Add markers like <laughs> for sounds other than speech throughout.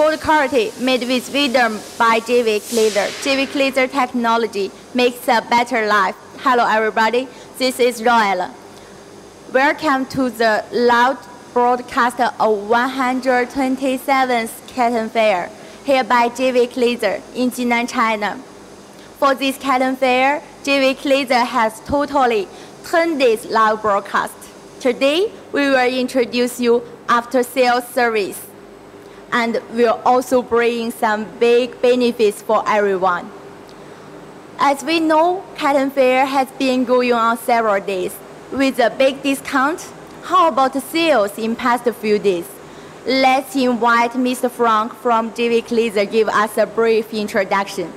Gold quality made with wisdom by GWEIKE Laser. GWEIKE Laser technology makes a better life. Hello everybody, this is Roel. Welcome to the loud broadcast of 127th Canton Fair, here by GWEIKE Laser in Jinan, China. For this Canton Fair, GWEIKE Laser has totally 10 days live broadcast. Today, we will introduce you after sales service and will also bring some big benefits for everyone. As we know, Canton Fair has been going on several days with a big discount. How about sales in past few days? Let's invite Mr. Frank from JV Laser give us a brief introduction.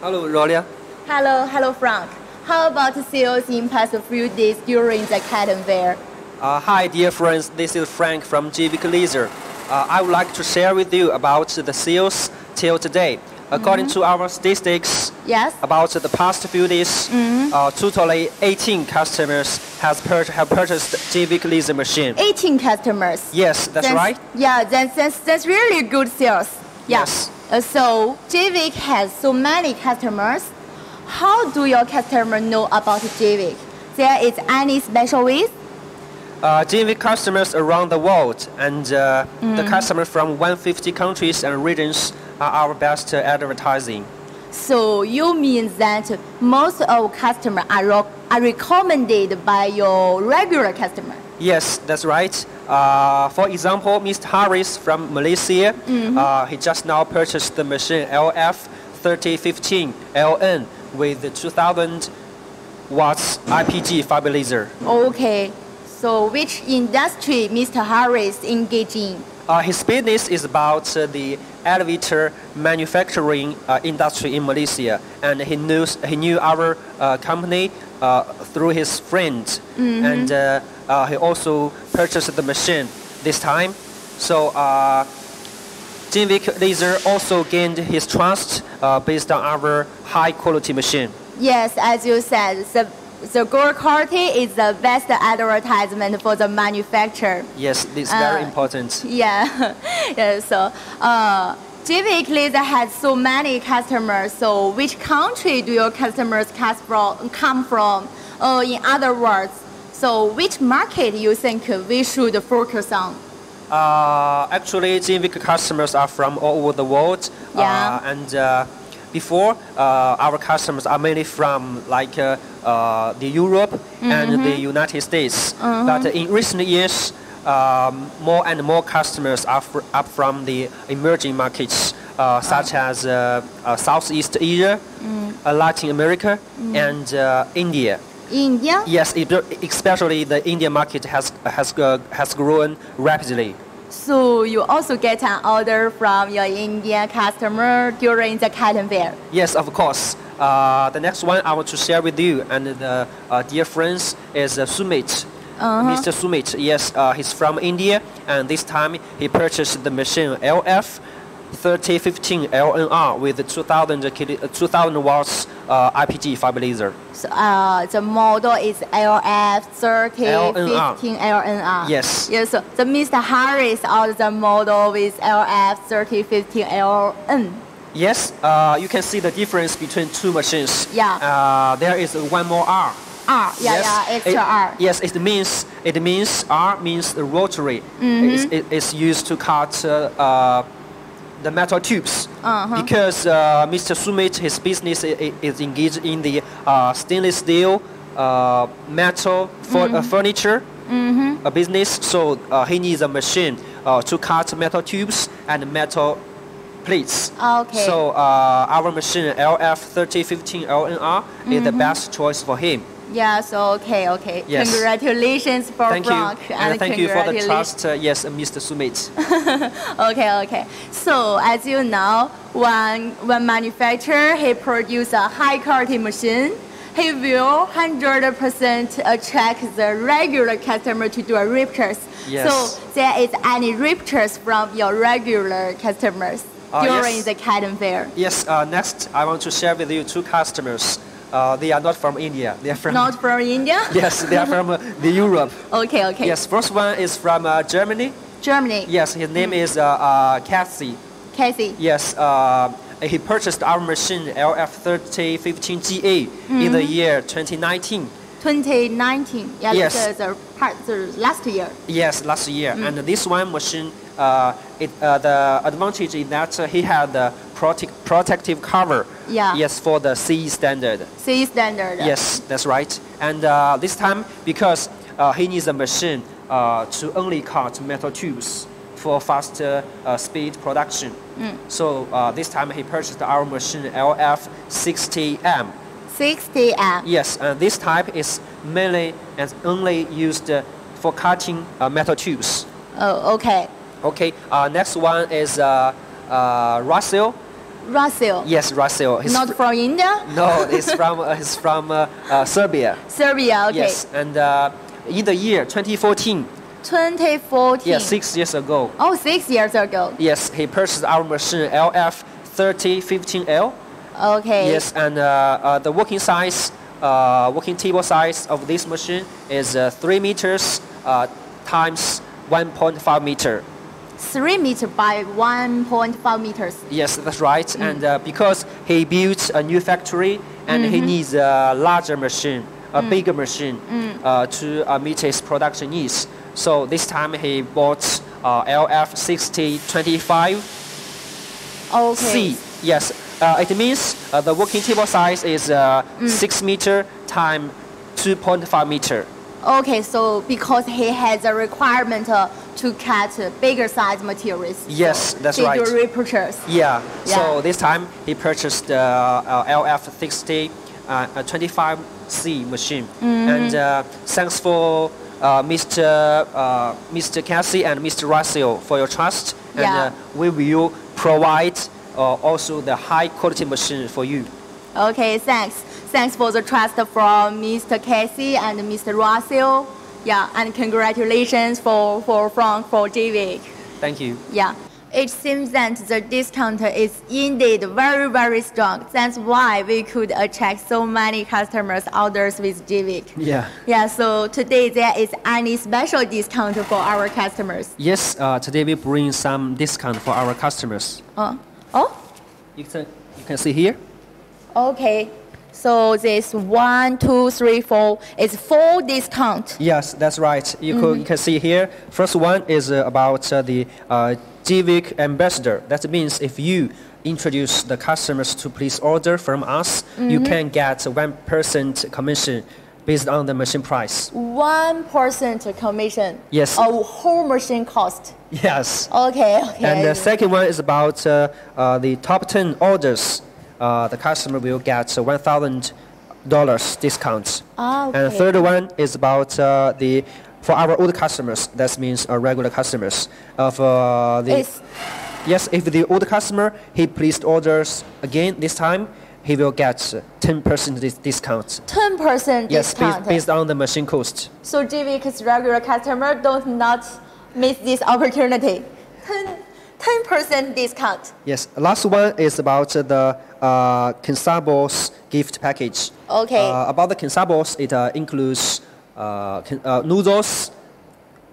Hello, Rolia. Hello, hello Frank. How about sales in past few days during the Canton Fair? Uh, hi, dear friends. This is Frank from GWEIKE Laser. Uh, I would like to share with you about the sales till today. According to our statistics, Yes? about the past few days, uh, totally 18 customers has pur- have purchased GWEIKE Laser machine. 18 customers. Yes, that's right. Yeah, that's, that's, that's really good sales. Yeah. Yes. Uh, so GWEIKE has so many customers. How do your customer know about GWEIKE? There is any special ways? Uh, GWEIKE customers around the world and uh, the customers from 150 countries and regions are our best advertising. So you mean that most of customers are, ro- are recommended by your regular customer? Yes, that's right. Uh, for example, Mr. Harris from Malaysia, uh, he just now purchased the machine LF3015 LN with the 2000 watts IPG fiber laser. Okay. So which industry Mr. Harris engage in? Uh, his business is about uh, the elevator manufacturing uh, industry in Malaysia, and he knows he knew our uh, company uh, through his friend, and uh, uh, he also purchased the machine this time. So uh, GWEIKE Laser also gained his trust uh, based on our high quality machine. Yes, as you said, the, the gold quality is the best advertisement for the manufacturer. Yes, it's very Uh, important. Yeah, <laughs> yeah. So, uh, Laser has so many customers. So, which country do your customers come from? Uh, in other words, so which market you think we should focus on? Uh, actually, GWEIKE customers are from all over the world. Yeah. Uh, and uh, before, uh, our customers are mainly from like uh, uh, the Europe and the United States. But in recent years, um, more and more customers are fr- up from the emerging markets, uh, such as uh, uh, Southeast Asia, uh, Latin America, and uh, India. India? Yes, it, especially the Indian market has has has grown rapidly. So, you also get an order from your Indian customer during the Canton Fair? Yes, of course. Uh, the next one I want to share with you and the uh, dear friends is uh, Sumit. Mr. Sumit, yes, uh, he's from India, and this time he purchased the machine LF 3015 LNR with 2000, kilo- uh, 2000 watts uh, IPG fiber laser. So, uh, the model is LF 3015 LNR. Yes. Yes. So the Mr. Harris ordered the model with LF 3015 LN. Yes, uh, you can see the difference between two machines. Yeah. Uh, there is one more R. R. Yeah, yes, yeah, extra it, R. Yes, it means it means R means the rotary. Mm-hmm. It's, it- it's used to cut uh, uh, the metal tubes. Uh-huh. Because uh, Mr. Sumit, his business is engaged in the uh, stainless steel, uh, metal for, uh, furniture uh, business. So uh, he needs a machine uh, to cut metal tubes and metal plates. Okay. So uh, our machine LF3015 LNR is the Mm-hmm. best choice for him. Yeah. So okay, okay. Yes. Congratulations for Thank Frank you. and And thank you for the trust. Uh, yes, uh, Mr. Sumit. <laughs> Okay, okay. So as you know, when when manufacturer he produce a high quality machine, he will hundred percent attract the regular customer to do a repairs. Yes. So there is any repairs from your regular customers Uh, during yes. the Canton Fair. Yes, uh, next I want to share with you two customers. Uh, they are not from India. They are from Not from India. <laughs> yes, they are from uh, the Europe. Okay, okay. Yes, first one is from uh, Germany. Germany. Yes, his name is uh, uh, Cassie. Yes, uh, he purchased our machine LF3015GA in the year 2019. 2019. Yeah, Yes. the, the part the last year. Yes, last year. And this one machine, it, uh, the advantage is that uh, he had the protec- protective cover. Yeah. Yes, for the CE standard. C standard. Yes, that's right. And uh, this time, because uh, he needs a machine uh, to only cut metal tubes for faster uh, speed production. So uh, this time he purchased our machine LF60M. 60 amp. Yes, and this type is mainly and only used uh, for cutting uh, metal tubes. Oh, okay. Okay, uh, next one is uh, uh, Russell. Russell. Yes, Russell. He's Not fr- from India? no, he's from uh, he's from uh, uh, Serbia. Serbia, okay. Yes, and uh, in the year 2014, 2014. yes, six years ago, Oh, six years ago. yes, he purchased our machine LF3015L. Okay. Yes, and uh, uh, the working size, uh, working table size of this machine is uh, three meters uh, times 1.5 meter. 3 meter by 1.5 meters. Yes, that's right. And uh, because he built a new factory and he needs a larger machine, a bigger machine uh, to uh, meet his production needs. So this time he bought uh, LF6025C. Okay. Yes, uh, it means uh, the working table size is uh, 6 meter times 2.5 meter. Okay, so because he has a requirement uh, to cut uh, bigger size materials. Yes, that's did right. you repurchase? Yeah. Yeah. So this time he purchased the uh, LF60 uh, 25C machine, Hmm. and uh, thanks for uh, Mr. Uh, Mr. Cassie and Mr. Russell for your trust, and Yeah. uh, we will provide uh, also the high quality machine for you. Okay, thanks. Thanks for the trust from Mr. Casey and Mr. Russell. Yeah, and congratulations for, for from for GWEIKE. Thank you. Yeah. It seems that the discount is indeed very, very strong. That's why we could attract so many customers orders with GWEIKE. Yeah. Yeah, so today there is any special discount for our customers. Yes. Uh, today we bring some discount for our customers. Uh, oh, You can you can see here. okay. So this one, two, three, four is full discount. Yes, that's right. You, could, you can see here. First one is uh, about uh, the uh, GWEIKE ambassador. That means if you introduce the customers to place order from us, you can get one percent commission based on the machine price. One percent commission. Yes. Of whole machine cost. Yes. Okay, okay. And the second one is about uh, uh, the top 10 orders. Uh, the customer will get a $1,000 discount. Ah, And the third one is about uh, the for our old customers. That means uh, regular customers. Of uh, the It's yes, if the old customer he placed orders again this time, he will get 10% dis- discount. ten percent Yes, discount. based, based on the machine cost. So GWEIKE's regular customer don't not miss this opportunity. 10 percent discount. Yes, last one is about the uh, consumables gift package. Okay. Uh, about the consumables, it uh, includes uh, uh, nozzles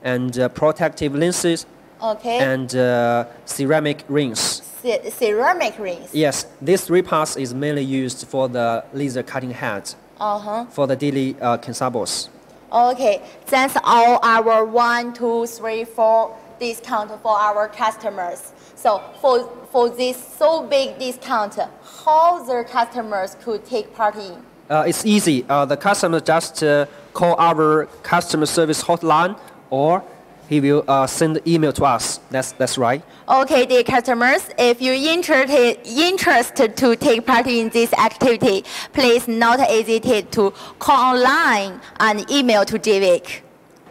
and uh, protective lenses Okay. and uh, ceramic rings. Ce- ceramic rings. Yes, these three parts is mainly used for the laser cutting head Uh huh. for the daily uh, consumables. Okay, that's all our one, two, three, four discount for our customers. So for for this so big discount, how the customers could take part in? Uh, it's easy. Uh, the customer just uh, call our customer service hotline or he will uh, send email to us. That's, that's right. Okay, dear customers, if you're interested, interested to take part in this activity, please not hesitate to call online and email to GWEIKE.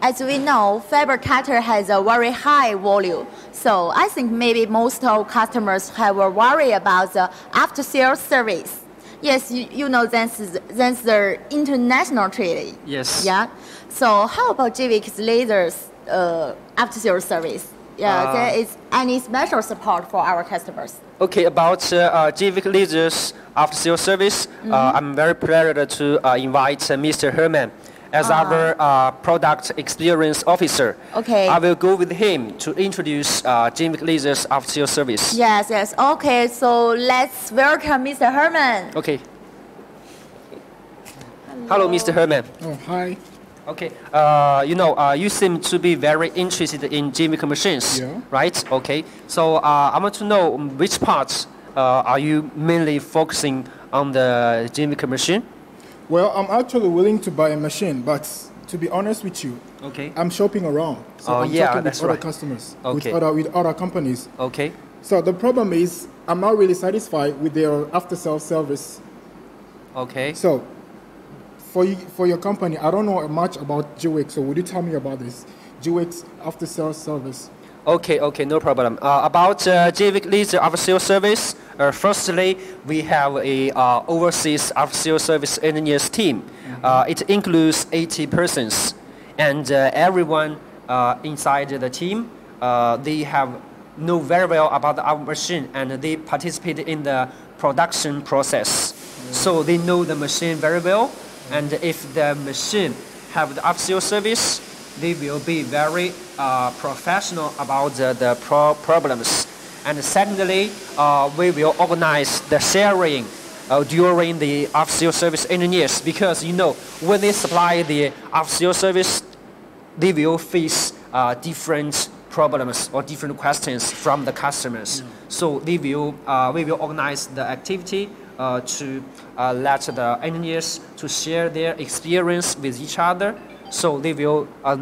As we know, fiber cutter has a very high volume, so I think maybe most of customers have a worry about the after-sales service. Yes, you, you know that's, that's the international trade. Yes. Yeah. So how about GWEIKE's lasers uh, after-sales service? Yeah, Uh, there is any special support for our customers? Okay, about uh, uh, GWEIKE Lasers after sales service, uh, I'm very proud to uh, invite uh, Mr. Herman as Ah. our uh, product experience officer. Okay. I will go with him to introduce uh, GWEIKE Lasers after service. Yes, yes. Okay, so let's welcome Mr. Herman. Okay. Hello, Mr. Herman. Oh, hi. Okay, uh, you know, uh, you seem to be very interested in GWEIKE machines, Yeah. right? Okay, so uh, I want to know which parts uh, are you mainly focusing on the GWEIKE machine? Well, I'm actually willing to buy a machine, but to be honest with you, Okay. I'm shopping around. So Oh, I'm yeah, talking with other right. customers, Okay. with other with other companies. Okay. So the problem is I'm not really satisfied with their after sales service. Okay. So for you, for your company, I don't know much about GWEIKE, so would you tell me about this? GWEIKE's after sales service. Okay, okay, no problem. Uh, about uh, GWEIKE Laser after sales service, uh, firstly, we have a uh, overseas after sales service engineers team. Uh, it includes 80 persons, and uh, everyone uh, inside the team, uh, they have know very well about our machine and they participate in the production process. So they know the machine very well, and if the machine have the after sales service, they will be very uh, professional about the, the pro- problems. And secondly, uh, we will organize the sharing uh, during the after-sales service engineers because you know when they supply the after-sales service, they will face uh, different problems or different questions from the customers. So they will, uh, we will organize the activity uh, to uh, let the engineers to share their experience with each other. So they will uh,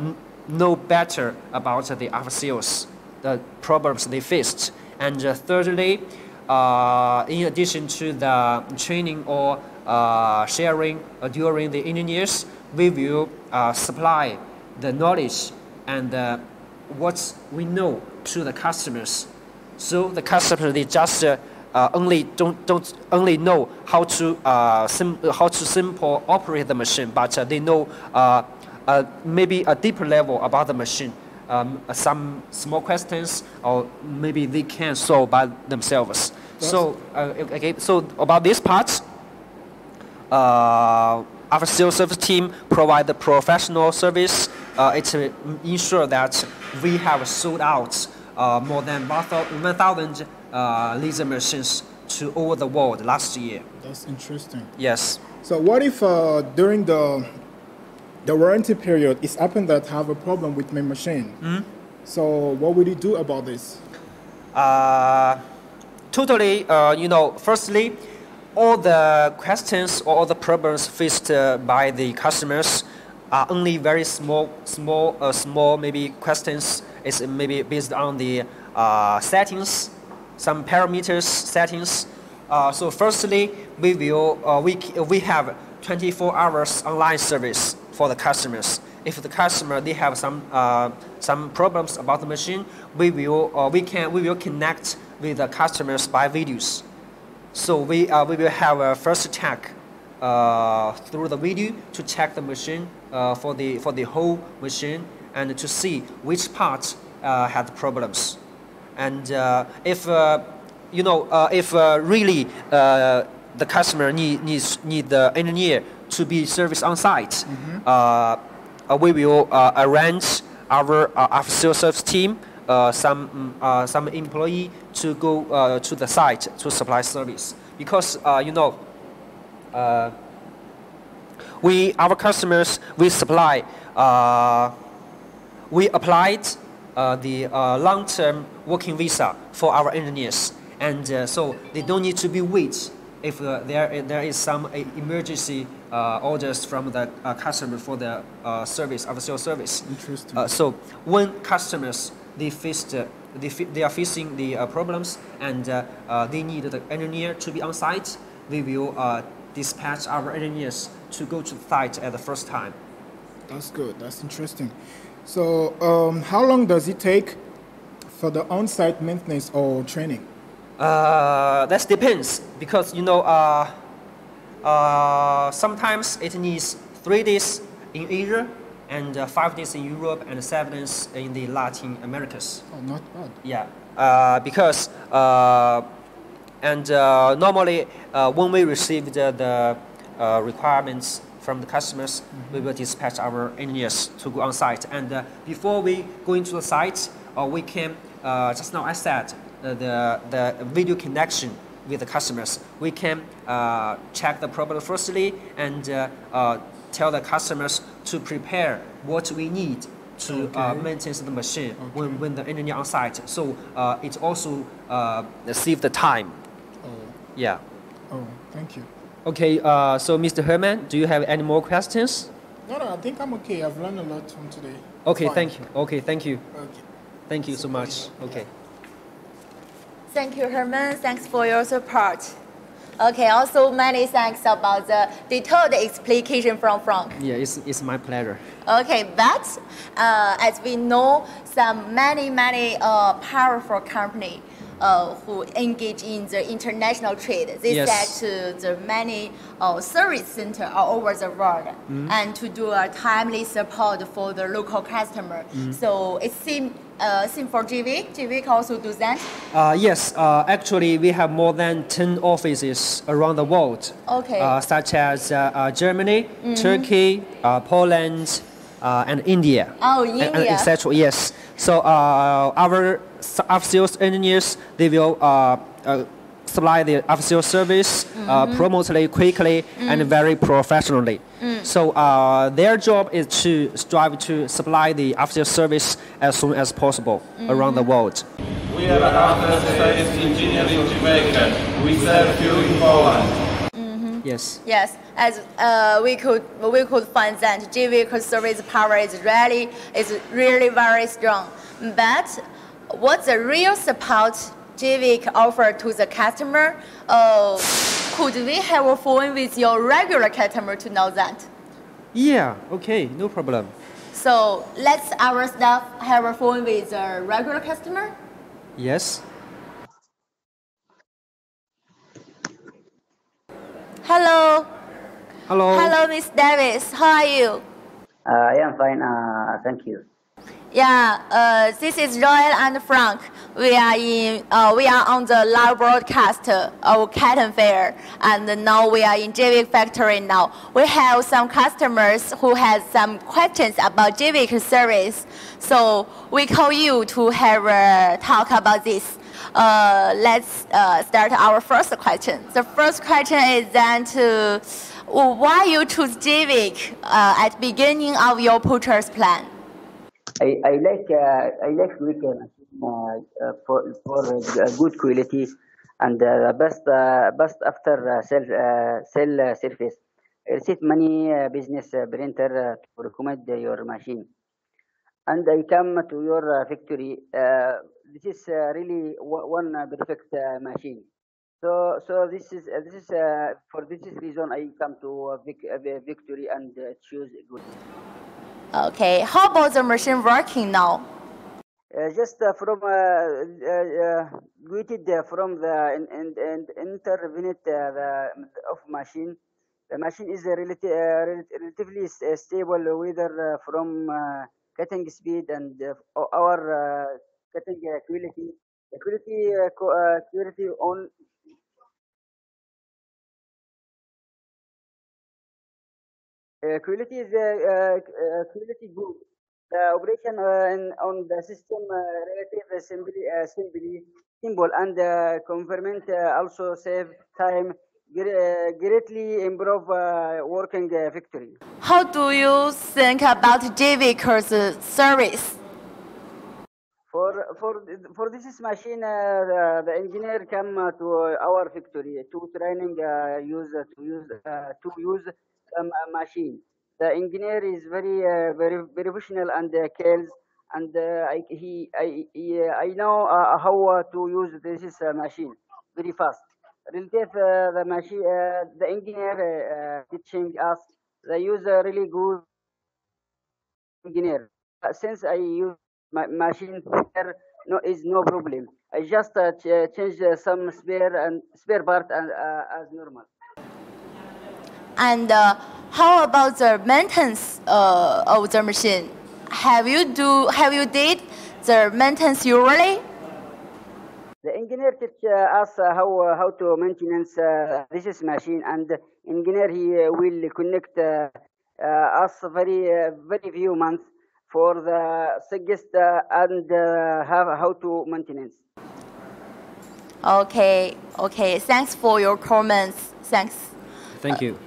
know better about the sales, the problems they faced. And uh, thirdly, uh, in addition to the training or uh, sharing uh, during the engineers, we will supply the knowledge and uh, what we know to the customers. So the customers they just uh, only don't don't only know how to how to simple operate the machine, but they know uh, maybe a deeper level about the machine. Um, some small questions, or maybe they can solve by themselves. So uh, okay, so about this part, uh, our sales service team provide the professional service. Uh, it ensure that we have sold out uh, more than 1,000 uh, laser machines to all the world last year. That's interesting. Yes. So what if uh, during the the warranty period is happened that I have a problem with my machine? Hmm? So what would you do about this? Uh, totally, uh, you know, firstly, all the questions or all the problems faced uh, by the customers are only very small, small, uh, small maybe questions. It's maybe based on the uh, settings, some parameters settings. Uh, so firstly, we will uh, we we have 24 hours online service for the customers. If the customer they have some uh, some problems about the machine, we will uh, we can we will connect with the customers by videos. So we uh, we will have a first check uh, through the video to check the machine uh, for the for the whole machine and to see which parts uh, had problems. And uh, if uh, you know uh, if uh, really uh, the customer need needs need the engineer to be service on site, uh, uh, we will uh, arrange our after sales service team. Uh, some mm, uh, some employee to go uh, to the site to supply service because you know we our customers we supply we applied the long-term working visa for our engineers and so they don't need to be wait if uh, there there is some uh, emergency uh, orders from the uh, customer for the uh, service after sales service Interesting. uh, so when customers they faced uh, they, they are facing the uh, problems and uh, uh, they need the engineer to be on site, we will uh, dispatch our engineers to go to the site at the first time. That's good. That's interesting. So um, how long does it take for the on-site maintenance or training? Uh, that depends because you know uh, uh, sometimes it needs three days in Asia and uh, five days in Europe and seven days in the Latin Americas. Oh, not bad. Yeah, uh, because uh, and uh, normally uh, when we receive the, the uh, requirements from the customers, we will dispatch our engineers to go on site. And uh, before we go into the site, uh, we can, uh, just now I said, the, the video connection with the customers. We can uh, check the problem firstly and uh, uh, tell the customers to prepare what we need to uh, Okay. maintain the machine when, when the engineer on site. So uh, it also uh, save the time. Oh, Yeah. oh, thank you. Okay, uh, so Mr. Herman, do you have any more questions? No, no, I think I'm okay. I've learned a lot from today. Okay, Fine. thank you. Okay, thank you. Okay. Thank you so much. Okay. Thank you, Herman. Thanks for your support. Okay, also many thanks about the detailed explication from Frank. Yeah, it's, it's my pleasure. Okay, but uh, as we know, some many many uh, powerful company uh, who engage in the international trade. They Yes. set to the many uh, service center all over the world and to do a timely support for the local customer. So it seems uh, same for JV. JV can also do that. Uh, yes, uh, actually, we have more than 10 offices around the world, Okay. uh, such as uh, uh, Germany, Turkey, uh, Poland, uh, and India. Oh, and- and India. etc. Yes. So uh, our s- after-sales engineers, they will uh, uh, supply the after-sales service uh, promptly, quickly, and very professionally. So uh, their job is to strive to supply the after-sales service as soon as possible around the world. We are after sales engineering Jamaica. We serve you in Poland. Yes. Yes, as uh, we could we could find that JV service power is really is really very strong. But what's the real support JV offer to the customer? Uh, could we have a phone with your regular customer to know that? Yeah, okay, no problem. So let's our staff have a phone with a regular customer. Yes. Hello, Hello. hello, Miss Davis. How are you? Uh, I am fine, uh, thank you. Yeah, uh, this is Royal and Frank. We are in, uh, we are on the live broadcast of Canton Fair, and now we are in GWEIKE factory now. We have some customers who has some questions about GWEIKE service, so we call you to have a talk about this. Uh, let's uh, start our first question. The first question is that uh, why you choose GWEIKE uh, at beginning of your purchase plan? I, I like uh, I like weekend uh, for for good quality and uh, best uh, best after uh, sell uh, sell uh, service. I receive many uh, business uh, printer uh, to recommend your machine, and I come to your uh, factory. Uh, this is uh, really one uh, perfect uh, machine. So so this is uh, this is uh, for this is reason I come to uh, Vic, uh, victory and uh, choose good. Okay, how about the machine working now? Uh, just uh, from uh, uh, uh, greeted uh, from the and and, in intervened the of machine. The machine is relati- rel- relatively stable whether from cutting speed and our cutting quality. The quality quality on uh, quality is a, uh, uh, quality good. The operation uh, in, on the system uh, relative assembly, assembly simple and uh, uh, also save time greatly improve uh, working uh, victory. How do you think about GWEIKE's service? For for for this machine, uh, the, the engineer come uh, to our factory to training uh, use to use uh, to use um, a machine. The engineer is very uh, very very professional and uh, cares and uh, I, he I he, I know how to use this machine very fast. Relative the machine the engineer teaching us the user really good engineer. Since I use my machine there no is no problem. I just uh, ch- change uh, some spare and spare part and uh, as normal. And uh, how about the maintenance uh, of the machine? Have you do have you did the maintenance usually? The engineer teach uh, us uh, how uh, how to maintenance uh, this machine, and engineer he will connect uh, uh, us very uh, very few months for the suggest uh, and uh, have how to maintenance. Okay, okay. Thanks for your comments. Thanks. Thank you.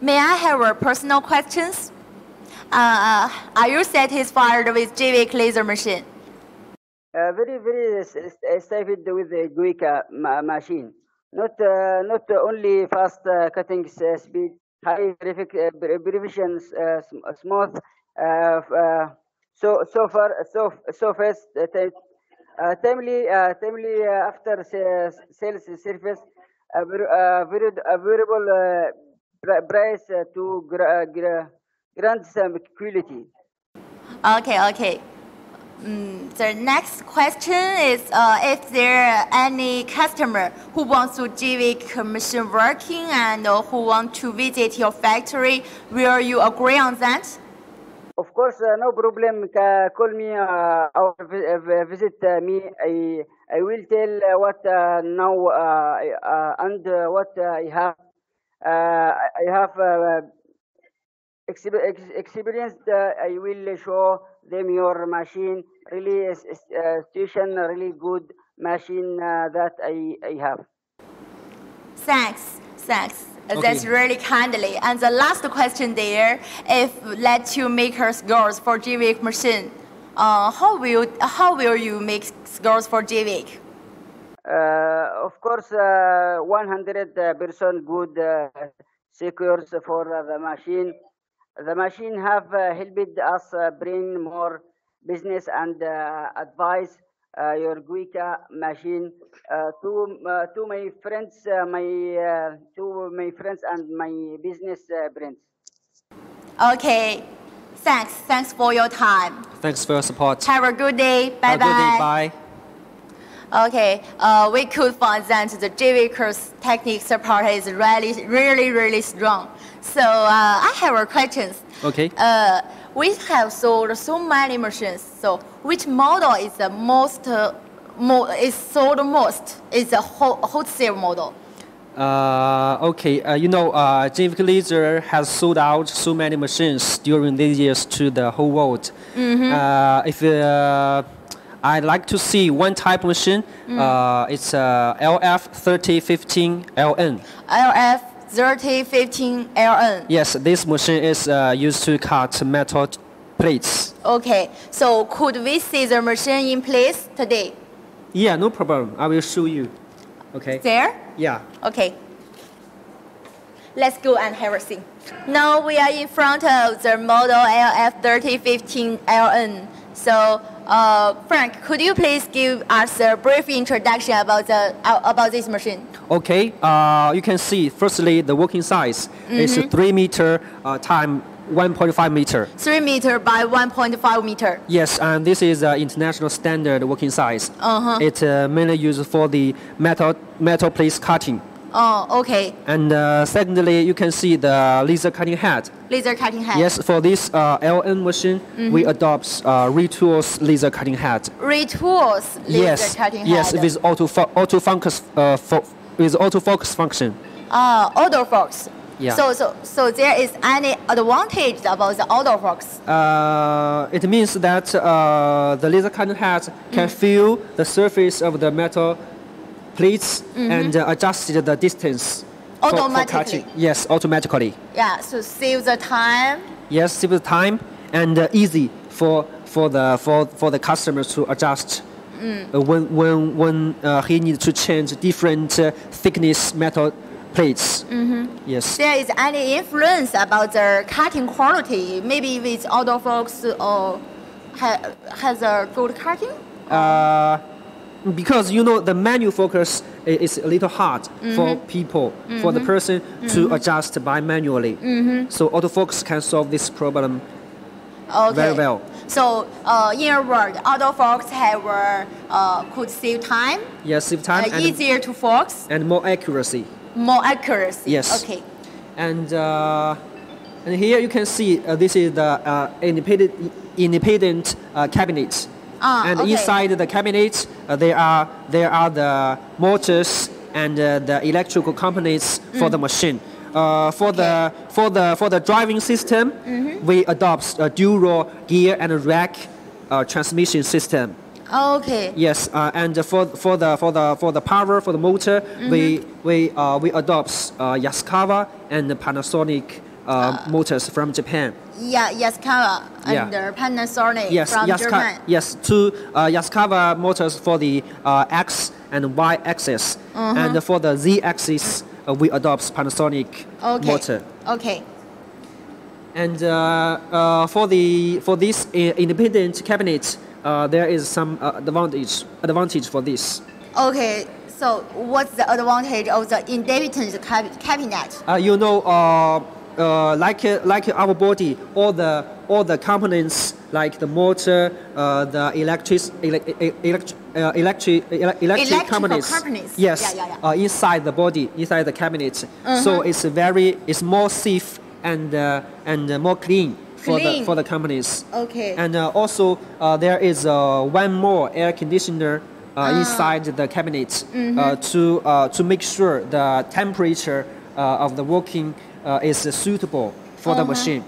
May I have a personal questions? Uh, are you satisfied with GWEIKE laser machine? Uh, very very s- s- with the GWEIKE ma- machine. Not uh, not only fast uh, cutting speed, high verific- uh, uh, smooth. Uh, uh, so so far so so fast. Uh, uh, timely uh, timely uh, after sa- sales ver- uh, variable price uh, to gra- gra- grant some quality. Okay, okay. Mm, the next question is uh, if there are any customer who wants to GWEIKE machine working and uh, who want to visit your factory, will you agree on that? Of course, uh, no problem. Ca- call me uh, or uh, vi- visit me. I I will tell what now and what I have. Uh, I have uh, ex- experienced. Uh, I will show them your machine. Really, is- is, station really good machine uh, that I I have. Thanks, thanks. Okay. That's really kindly. And the last question there, if let you make her scores for GWEIKE machine, uh, how will how will you make scores for GWEIKE? Uh, of course, uh, 100 percent good uh, secures for uh, the machine. The machine have uh, helped us uh, bring more business and uh, advice. Uh, your GWEIKE machine uh, to uh, to my friends, uh, my uh, to my friends and my business uh, friends. Okay, thanks, thanks for your time. Thanks for your support. Have a good day. Bye Have a good day. bye. Okay, uh, we could find that the GWEIKE's technique support is really, really, really strong. So uh, I have a question. Okay. Uh, we have sold so many machines. So which model is the most, uh, mo- is sold most? Is the whole wholesale model? Uh, okay, uh, you know, uh, GWEIKE Laser has sold out so many machines during these years to the whole world. Uh, if I'd like to see one type of machine, uh, it's uh, LF3015 LN. LF 3015 LN. Yes, this machine is uh, used to cut metal plates. Okay, so could we see the machine in place today? Yeah, no problem. I will show you. Okay. There? Yeah. Okay. Let's go and have a see. Now we are in front of the model LF3015LN. So, uh, Frank, could you please give us a brief introduction about the uh, about this machine? Okay, uh, you can see firstly the working size is Mm-hmm. 3 meter uh, time 1.5 meter. Three meter by 1.5 meter. Yes, and this is uh, international standard working size. Uh-huh. It's uh, mainly used for the metal metal plates cutting. Oh, okay. And uh, secondly, you can see the laser cutting head. Laser cutting head. Yes, for this uh, LN machine, we Mm-hmm. adopt uh, Raytools laser cutting head. Raytools laser yes, cutting yes, head. with auto auto focus uh, fo- with autofocus function. Ah, autofocus. Yeah. So, so, so there is any advantage about the autofocus? Uh, it means that uh, the laser cutting head can Mm. feel the surface of the metal plates Mm-hmm. and uh, adjust the distance. for- for Automatically. Yes, automatically. Yeah, so save the time. Yes, save the time and uh, easy for for the for, for the customers to adjust. Mm. Uh, when when when uh, he needs to change different uh, thickness metal plates. Mm-hmm. Yes. There is any influence about the cutting quality? Maybe with autofocus or ha- has a good cutting? uh, because you know the manual focus is a little hard for Mm-hmm. people for the person to adjust by manually Mm-hmm. so autofocus can solve this problem Okay. very well So, uh, in a word, autofocus have uh, could save time, yes save time uh, and, easier to focus, and more accuracy more accuracy. Yes. Okay. and uh, and here you can see uh, this is the uh, independent independent uh, cabinet Ah, and okay. inside the cabinet, uh, there are there are the motors and uh, the electrical components for the machine. Uh, for the for the for the driving system, we adopt a dual gear and rack uh, transmission system. Okay. Yes, uh, and for for the for the for the power for the motor, we we uh, we adopt uh, Yaskawa and Panasonic uh, motors from Japan. Yeah, Yaskawa Yeah. and Panasonic Yes, from Yaska- Japan. yes, two uh, Yaskawa motors for the uh, X and Y axis, and for the Z axis, uh, we adopt Panasonic Okay. motor. Okay. And uh, uh, for the for this independent cabinet, uh, there is some uh, advantage advantage for this. Okay. So what's the advantage of the independent cabinet? Uh, you know, uh, uh, like like our body, all the all the components like the motor, uh, the electric elec- elect, uh, electric ele- electric components. components. Yes, Yeah, yeah, yeah. Uh, inside the body, inside the cabinet. So it's very it's more safe and uh, and more clean for Clean. the for the companies. Okay. And uh, also uh, there is uh, one more air conditioner. Uh, Ah. inside the cabinet Mm-hmm. uh, to uh, to make sure the temperature uh, of the working is suitable for the Uh-huh. machine,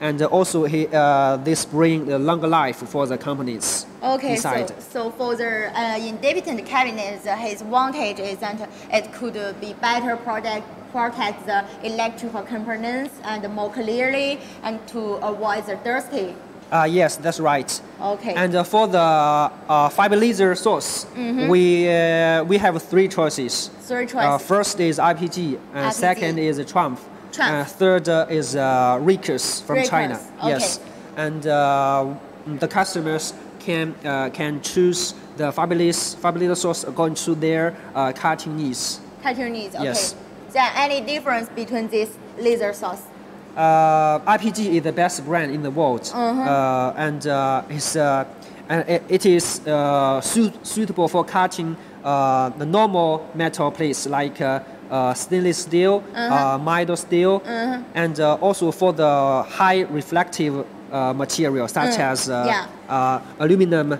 and uh, also he, uh, this bring the longer life for the companies Okay, inside. so, so for the uh, independent cabinets, uh, his advantage is that it could uh, be better protect, protect the electrical components and more clearly and to avoid the dusty. Uh, yes, that's right. Okay. And uh, for the uh, fiber laser source, Mm-hmm. we uh, we have three choices. Three Uh, choices. first is IPG, and IPG. second is Trumpf, Trumpf. and third uh, is uh, Raycus from Raycus, China. okay. Yes, and uh, the customers can uh, can choose the fabulous laser source according to their uh, cutting needs. Cutting needs. Okay. Yes. Is there any difference between this laser source? Uh, IPG is the best brand in the world, uh, and uh, it's, uh, and it, it is uh, suit, suitable for cutting uh, the normal metal plates like uh, stainless steel, Uh-huh. uh, mild steel, and uh, also for the high reflective uh, material such as uh, Mm. yeah. uh, aluminum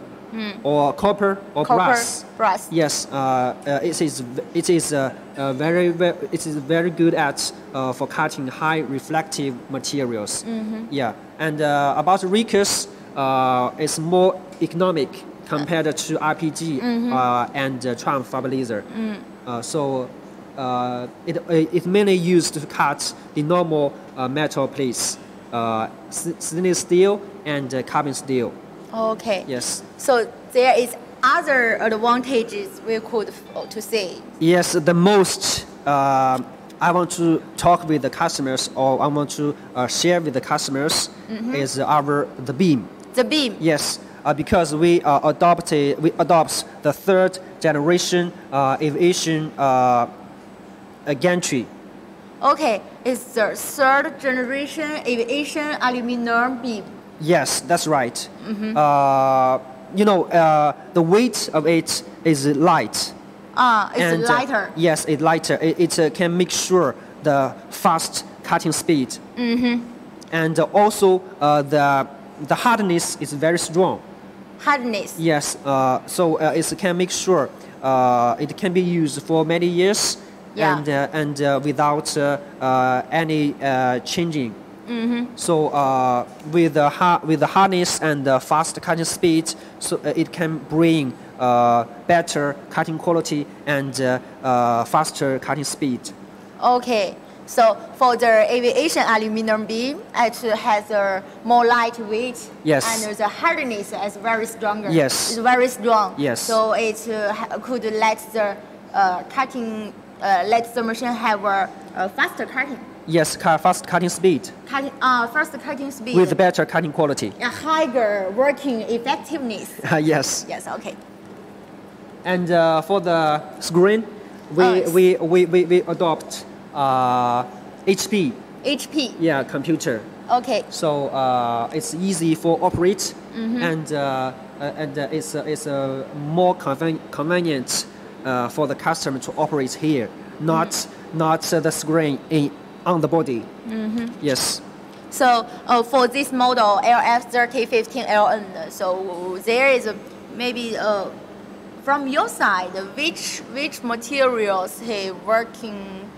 or copper or Copper, brass. brass. Yes, uh, uh, it is. It is uh, uh, very, very it is very good at uh, for cutting high reflective materials. Mm-hmm. Yeah, and uh, about Raycus, uh, it's more economic compared to IPG Mm-hmm. uh, and uh, Trumpf fiber laser. Mm. Uh, so. Uh, it, it mainly used to cut the normal uh, metal plates, uh, stainless steel and uh, carbon steel. Okay. Yes. So there is other advantages we could to see. Yes, the most uh, I want to talk with the customers or I want to uh, share with the customers is our the beam. The beam. Yes, uh, because we uh, adopted we adopt the third generation uh, aviation uh, uh, gantry. Okay, it's the third generation aviation aluminum beam. Yes, that's right. Uh, you know, uh, the weight of it is light. Ah, it's and, uh, lighter. yes, it's lighter. It, it uh, can make sure the fast cutting speed. Mm-hmm. And uh, also uh, the the hardness is very strong. Hardness. Yes, uh, so uh, it can make sure uh, it can be used for many years Yeah. and uh, and uh, without uh, any uh, changing. Mm-hmm. So uh, with the ha- with the hardness and the fast cutting speed, so uh, it can bring uh, better cutting quality and uh, uh, faster cutting speed. Okay. So for the aviation aluminum beam, it has a more lightweight. Yes. And the hardness is very stronger. Yes. It's very strong. Yes. So it uh, could let the uh, cutting, let the machine have a, faster cutting, Yes, fast cutting speed cutting, uh, faster cutting speed. with better cutting quality. a higher working effectiveness. <laughs> yes. Yes. Okay. And uh, for the screen, we, Oh, we, we, we, we adopt uh, HP, HP. yeah, computer. Okay. So uh, it's easy for operate, Mm-hmm. and uh, uh, and uh, it's uh, it's uh, more conven- convenient uh, for the customer to operate here, not Mm-hmm. not uh, the screen in on the body. Mm-hmm. Yes. So uh, for this model LF3015LN, so there is a maybe uh, from your side, which which materials he working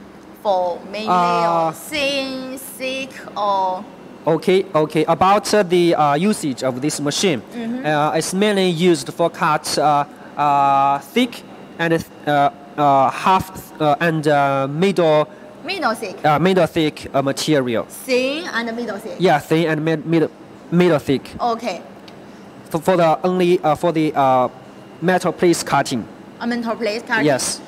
for mainly Uh, or thin, thick or Okay, okay. About uh, the uh, usage of this machine, uh, it's mainly used for cut uh, uh, thick and uh, uh, half uh, and uh, middle middle thick, uh, middle thick uh, material. thin and middle thick. Yeah, thin and mid, middle middle thick. Okay, For, for the only uh, for the uh, metal plate cutting. a mental plate cutting. Yes.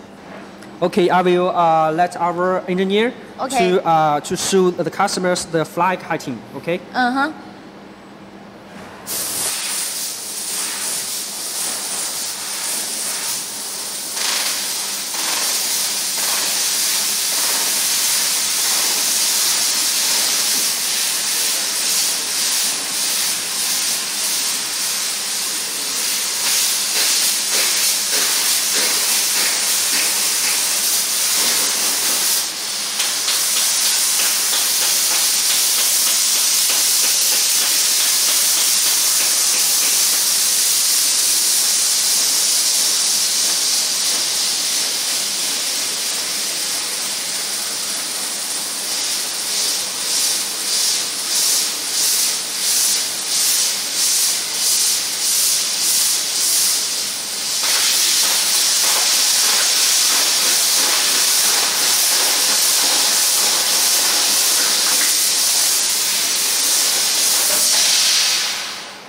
Okay, I will uh, let our engineer Okay. to uh, to show the customers the fly cutting. Okay. Uh huh.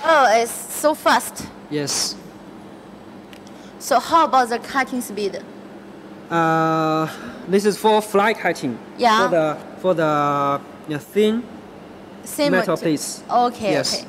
Oh, it's so fast. Yes. So how about the cutting speed? Uh, this is for fly cutting. Yeah. For the for the uh, thin Same metal plates. Okay, Yes. okay.